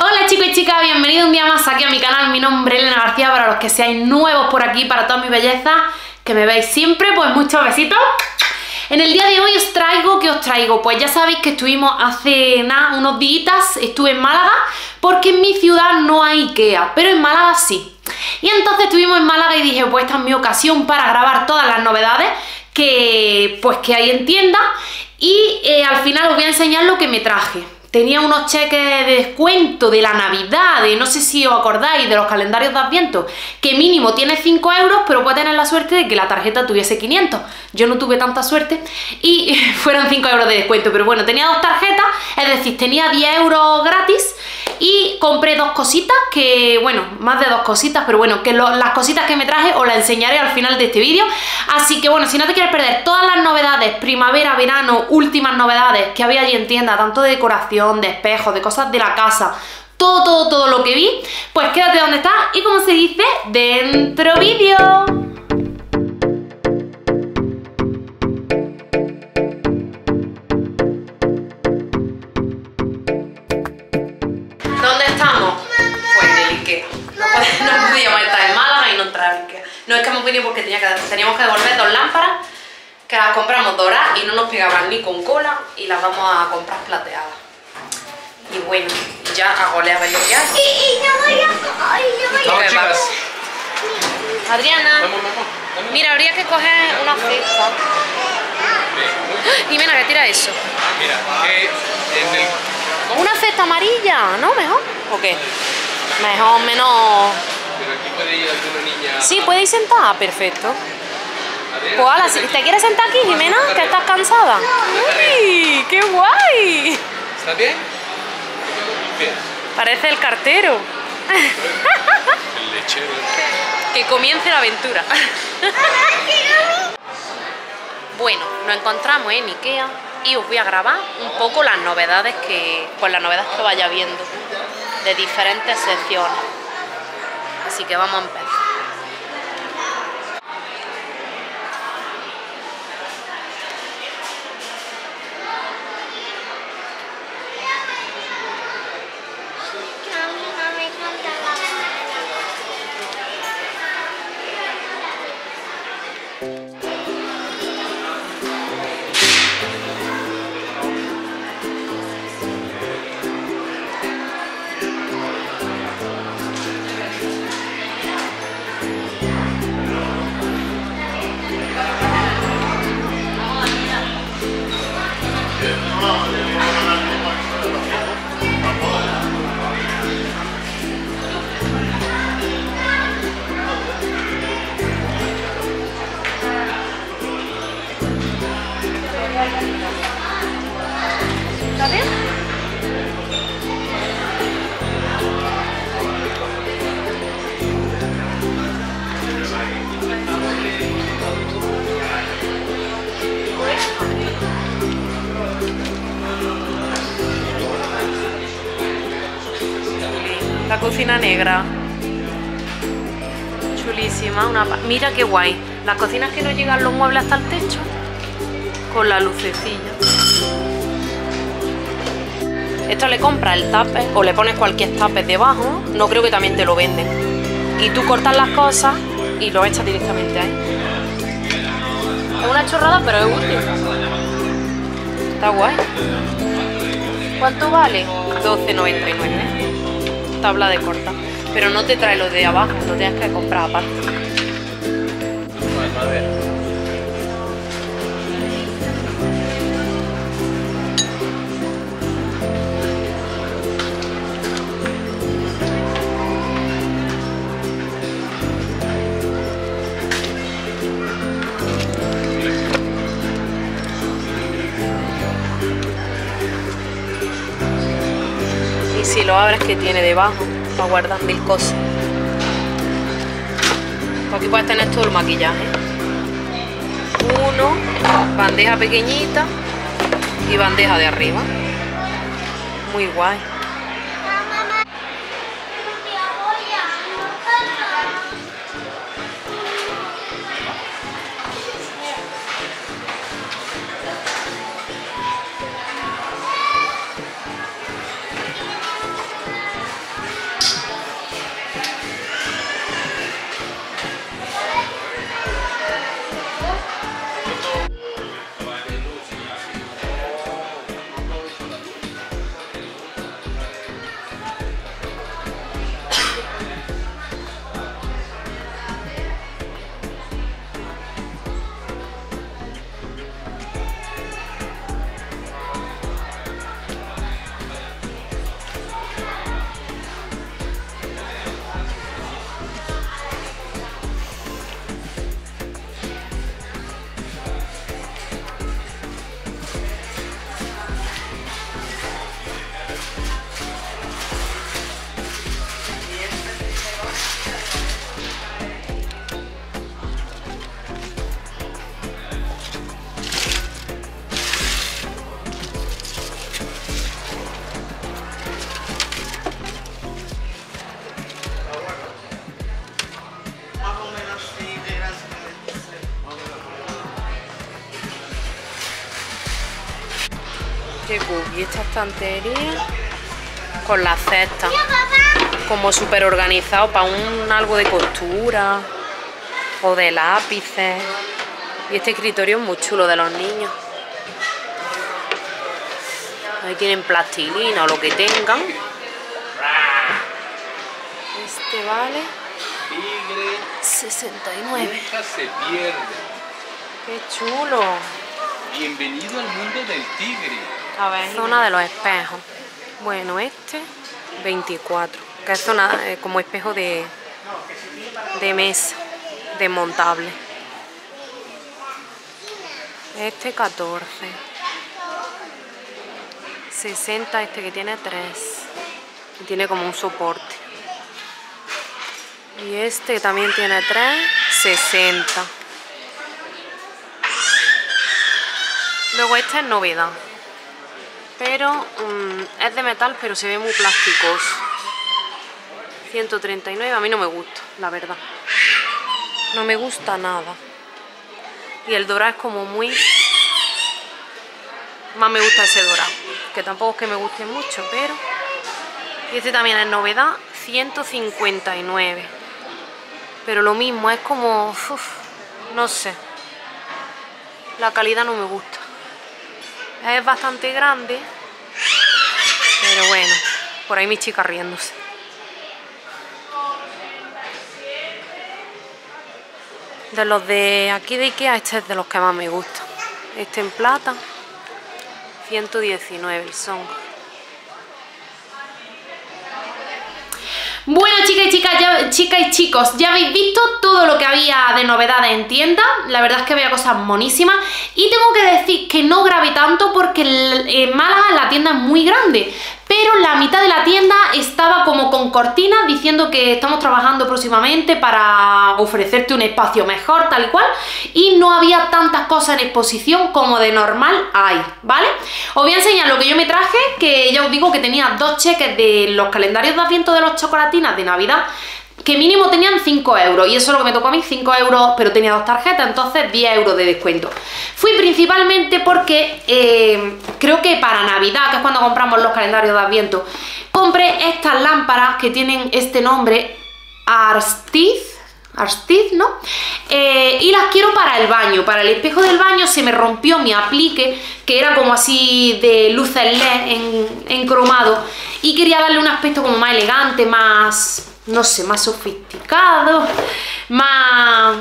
Hola chicos y chicas, bienvenidos un día más aquí a mi canal, mi nombre es Elena García, para los que seáis nuevos por aquí, para toda mi belleza, que me veis siempre, pues muchos besitos. En el día de hoy os traigo, ¿qué os traigo? Pues ya sabéis que estuvimos hace nada, unos días, estuve en Málaga, porque en mi ciudad no hay Ikea, pero en Málaga sí. Y entonces estuvimos en Málaga y dije, pues esta es mi ocasión para grabar todas las novedades que, pues, que hay en tienda y eh, al final os voy a enseñar lo que me traje. Tenía unos cheques de descuento de la Navidad, de no sé si os acordáis, de los calendarios de Adviento, que mínimo tiene 5 euros, pero puede tener la suerte de que la tarjeta tuviese 500. Yo no tuve tanta suerte y fueron 5 euros de descuento, pero bueno, tenía dos tarjetas, es decir, tenía 10 euros gratis y compré dos cositas que, bueno, más de dos cositas, pero bueno, que las cositas que me traje os las enseñaré al final de este vídeo. Así que bueno, si no te quieres perder todas las novedades, primavera, verano, últimas novedades que había allí en tienda, tanto de decoración, de espejos, de cosas de la casa, todo, todo, todo lo que vi, pues quédate donde está y como se dice, dentro vídeo. Porque tenía que, teníamos que devolver dos lámparas que las compramos doradas y no nos pegaban ni con cola y las vamos a comprar plateadas. Y bueno, ya hago a ver lo que hay. Y, no voy a... Ay, no voy a... chicas. Adriana, mira, habría que coger una cesta. Y mira, que tira eso. Mira, en el... Una cesta amarilla, ¿no? ¿Mejor? ¿O qué? Mejor, menos... Pero aquí puede ir alguna niña... Sí, puede ir sentada, perfecto. Si te quieres sentar aquí, Jimena, que estás cansada. ¡Uy! ¡Qué guay! ¿Estás bien? Bien. Parece el cartero. El lechero. Que comience la aventura. Bueno, nos encontramos en Ikea y os voy a grabar un poco las novedades que, pues las novedades que vaya viendo de diferentes secciones. Así que vamos a empezar. Cocina negra. Chulísima. Una... Mira qué guay. Las cocinas que no llegan los muebles hasta el techo. Con la lucecilla. Esto le compra el tape o le pones cualquier tape debajo. No creo que también te lo venden. Y tú cortas las cosas y lo echas directamente ahí. Es una chorrada, pero es útil. Está guay. ¿Cuánto vale? 12,99 tabla de corta. Pero no te trae lo de abajo, lo tienes que comprar aparte. Lo abres que tiene debajo para guardar mil cosas. Aquí puedes tener todo el maquillaje. Uno, bandeja pequeñita y bandeja de arriba. Muy guay. Cool. Y esta estantería con la cesta. Como súper organizado para un algo de costura o de lápices. Y este escritorio es muy chulo de los niños. Ahí tienen plastilina o lo que tengan. Este vale Tigre, 69. nunca se pierde. Qué chulo. Bienvenido al mundo del tigre. A ver, zona de los espejos. Bueno, este 24, que es zona eh, como espejo de, de mesa, desmontable. Este 14. 60 este que tiene 3. Y tiene como un soporte. Y este que también tiene 3, 60. Luego este es novedad. Pero mm, es de metal, pero se ve muy plasticoso. 139, a mí no me gusta, la verdad. No me gusta nada. Y el dorado es como muy... Más me gusta ese dorado. Que tampoco es que me guste mucho, pero... Y este también es novedad, 159. Pero lo mismo, es como... no sé. La calidad no me gusta. Es bastante grande. Pero bueno, por ahí mi chica riéndose. De los de aquí de Ikea, este es de los que más me gusta. Este en plata, 119 el son. Bueno chicas y chicas, ya- chicas y chicos, ya habéis visto todo lo que había de novedades en tienda, la verdad es que había cosas monísimas. Y tengo que decir que no grabé tanto porque en Málaga la tienda es muy grande, pero la mitad de la tienda estaba como con cortinas diciendo que estamos trabajando próximamente para ofrecerte un espacio mejor, tal y cual, y no había tantas cosas en exposición como de normal hay, ¿vale? Os voy a enseñar lo que yo me traje, que ya os digo que tenía dos cheques de los calendarios de adviento de los chocolatinas de Navidad, que mínimo tenían 5 euros, y eso es lo que me tocó a mí, 5 euros, pero tenía dos tarjetas, entonces 10 euros de descuento. Fui principalmente porque eh, creo que para Navidad, que es cuando compramos los calendarios de Adviento, compré estas lámparas que tienen este nombre, Arstiz, Arstiz, ¿no? Eh, y las quiero para el baño, para el espejo del baño se me rompió mi aplique, que era como así de luces LED en, en cromado, y quería darle un aspecto como más elegante, más, no sé, más sofisticado, más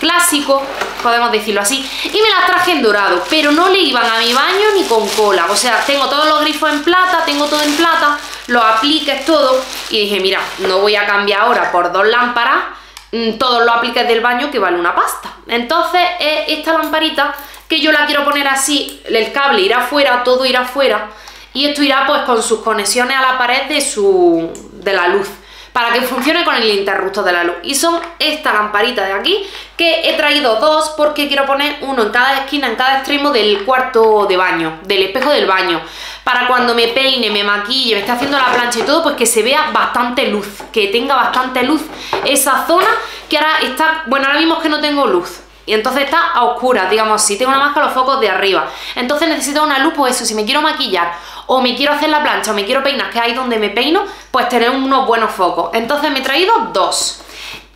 clásico, podemos decirlo así, y me las traje en dorado, pero no le iban a mi baño ni con cola, o sea, tengo todos los grifos en plata, tengo todo en plata, los apliques, todo, y dije, mira, no voy a cambiar ahora por dos lámparas, mm, todos los apliques del baño que vale una pasta. Entonces es esta lamparita que yo la quiero poner así, el cable irá fuera, todo irá fuera y esto irá pues con sus conexiones a la pared de su de la luz para que funcione con el interruptor de la luz. Y son esta lamparita de aquí, que he traído dos porque quiero poner uno en cada esquina, en cada extremo del cuarto de baño, del espejo del baño. Para cuando me peine, me maquille, me esté haciendo la plancha y todo, pues que se vea bastante luz, que tenga bastante luz esa zona que ahora está, bueno, ahora mismo es que no tengo luz. Y entonces está a oscuras, digamos así, tengo nada más que los focos de arriba. Entonces necesito una luz, pues eso, si me quiero maquillar o me quiero hacer la plancha o me quiero peinar, que ahí donde me peino, pues tener unos buenos focos. Entonces me he traído dos.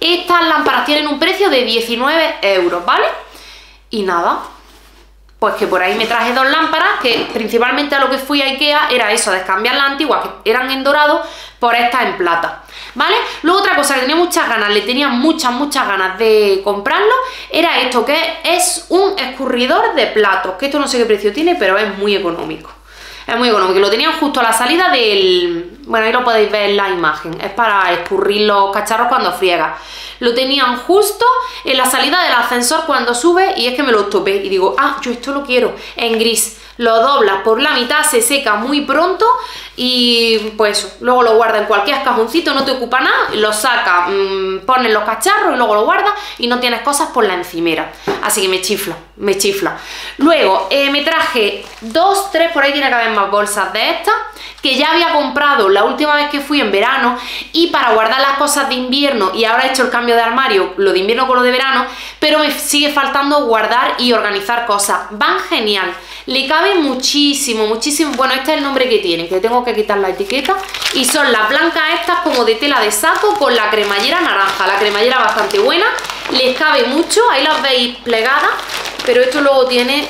Estas lámparas tienen un precio de 19 euros, ¿vale? Y nada, pues que por ahí me traje dos lámparas, que principalmente a lo que fui a Ikea era eso, de cambiar las antiguas que eran en dorado por estas en plata, ¿vale? Luego otra cosa que tenía muchas ganas, le tenía muchas, muchas ganas de comprarlo, era esto, que es un escurridor de platos, que esto no sé qué precio tiene, pero es muy económico. Es muy económico, lo tenían justo a la salida del... Bueno, ahí lo podéis ver en la imagen, es para escurrir los cacharros cuando friega. Lo tenían justo en la salida del ascensor cuando sube y es que me lo topé y digo, ah, yo esto lo quiero en gris. Lo doblas por la mitad, se seca muy pronto y pues luego lo guarda en cualquier cajoncito, no te ocupa nada, lo saca, mmm, pones los cacharros y luego lo guarda y no tienes cosas por la encimera. Así que me chifla, me chifla. Luego eh, me traje dos, tres, por ahí tiene que haber más bolsas de estas, que ya había comprado la última vez que fui en verano y para guardar las cosas de invierno y ahora he hecho el cambio de armario, lo de invierno con lo de verano, pero me sigue faltando guardar y organizar cosas. Van genial. Le cabe muchísimo, muchísimo. Bueno, este es el nombre que tiene, que tengo que quitar la etiqueta. Y son las blancas estas como de tela de saco con la cremallera naranja. La cremallera bastante buena. Les cabe mucho, ahí las veis plegadas. Pero esto luego tiene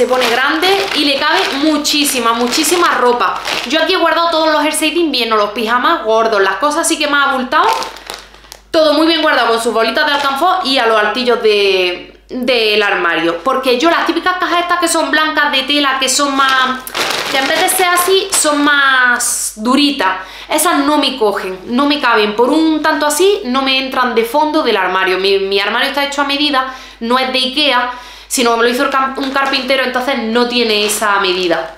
se pone grande y le cabe muchísima, muchísima ropa. Yo aquí he guardado todos los jerseys de invierno, los pijamas gordos, las cosas así que más abultado. Todo muy bien guardado con sus bolitas de alcanfor y a los altillos de, del armario. Porque yo las típicas cajas estas que son blancas de tela, que son más... que en vez de ser así, son más duritas. Esas no me cogen, no me caben. Por un tanto así, no me entran de fondo del armario. Mi, armario está hecho a medida, no es de Ikea, sino me lo hizo un carpintero, entonces no tiene esa medida.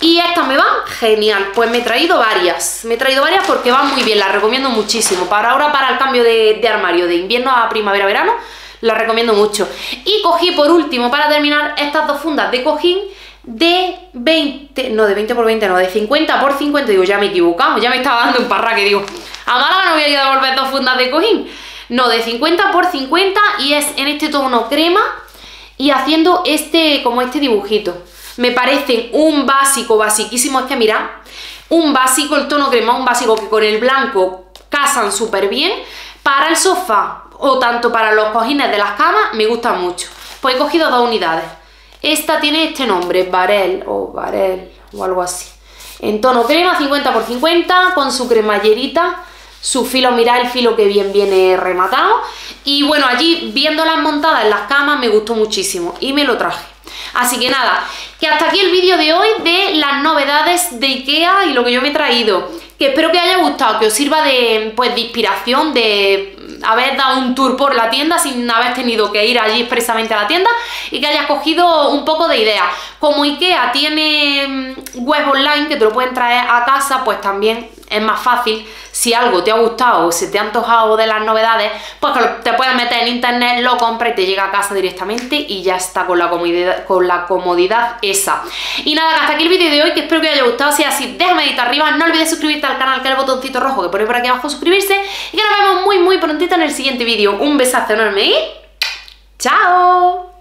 Y estas me van genial, pues me he traído varias, me he traído varias porque van muy bien, las recomiendo muchísimo. Para ahora, para el cambio de, de armario, de invierno a primavera-verano, la recomiendo mucho. Y cogí por último, para terminar, estas dos fundas de cojín de 20, no, de 20 por 20, no, de 50 por 50, digo, ya me he equivocado, ya me estaba dando un parraque, digo, a Málaga no voy a ir a devolver dos fundas de cojín, no, de 50 por 50 y es en este tono crema y haciendo este, como este dibujito. Me parecen un básico, basiquísimo, es que mirad, un básico, el tono crema, un básico que con el blanco casan súper bien, para el sofá o tanto para los cojines de las camas me gustan mucho. Pues he cogido dos unidades. Esta tiene este nombre, Varel o Varel o algo así. En tono crema, 50 por 50, con su cremallerita, su filo, mirad el filo que bien viene rematado. Y bueno, allí viéndolas montadas en las camas me gustó muchísimo y me lo traje. Así que nada, que hasta aquí el vídeo de hoy de las novedades de Ikea y lo que yo me he traído. Que espero que haya gustado, que os sirva de, pues, de inspiración, de haber dado un tour por la tienda sin haber tenido que ir allí expresamente a la tienda y que hayas cogido un poco de idea. Como Ikea tiene mm, web online que te lo pueden traer a casa, pues también es más fácil si algo te ha gustado o se te ha antojado de las novedades, pues te puedes meter en internet, lo compras y te llega a casa directamente y ya está con la comodidad, esa. Y nada, hasta aquí el vídeo de hoy, que espero que os haya gustado, si es así, déjame ahí arriba, no olvides suscribirte al canal, que es el botoncito rojo que ponéis por aquí abajo suscribirse y que nos vemos muy muy prontito en el siguiente vídeo. Un besazo enorme y ¡chao!